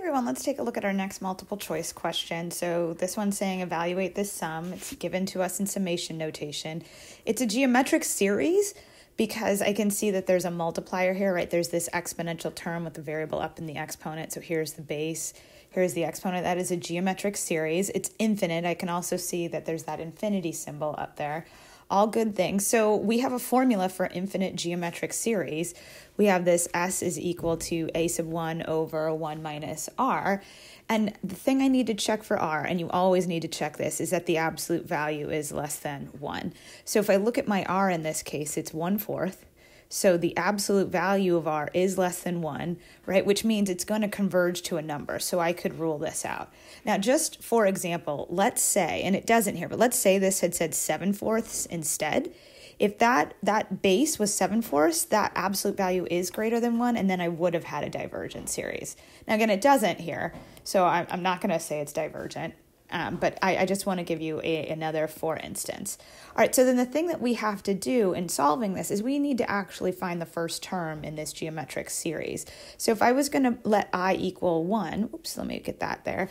everyone, let's take a look at our next multiple choice question. So this one's saying evaluate this sum. It's given to us in summation notation. It's a geometric series because I can see that there's a multiplier here, right? There's this exponential term with the variable up in the exponent. So here's the base, here's the exponent. That is a geometric series. It's infinite. I can also see that there's that infinity symbol up there all good things. So we have a formula for infinite geometric series. We have this s is equal to a sub 1 over 1 minus r. And the thing I need to check for r, and you always need to check this, is that the absolute value is less than 1. So if I look at my r in this case, it's 1 fourth. So the absolute value of r is less than 1, right? Which means it's going to converge to a number. So I could rule this out. Now, just for example, let's say, and it doesn't here, but let's say this had said 7 fourths instead. If that, that base was 7 fourths, that absolute value is greater than 1, and then I would have had a divergent series. Now, again, it doesn't here, so I'm, I'm not going to say it's divergent. Um, but I, I just want to give you a, another for instance. All right, so then the thing that we have to do in solving this is we need to actually find the first term in this geometric series. So if I was going to let i equal 1, oops, let me get that there.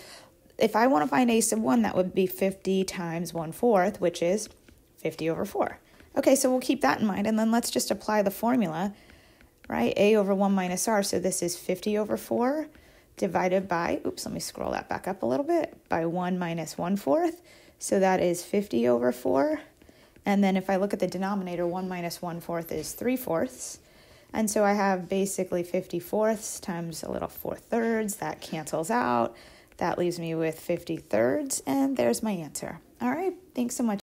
If I want to find a sub 1, that would be 50 times 1 fourth, which is 50 over 4. Okay, so we'll keep that in mind, and then let's just apply the formula, right? a over 1 minus r, so this is 50 over 4 divided by, oops, let me scroll that back up a little bit, by 1 minus 1 fourth. So that is 50 over 4. And then if I look at the denominator, 1 minus 1 fourth is 3 fourths. And so I have basically 50 fourths times a little 4 thirds. That cancels out. That leaves me with 50 thirds. And there's my answer. All right. Thanks so much.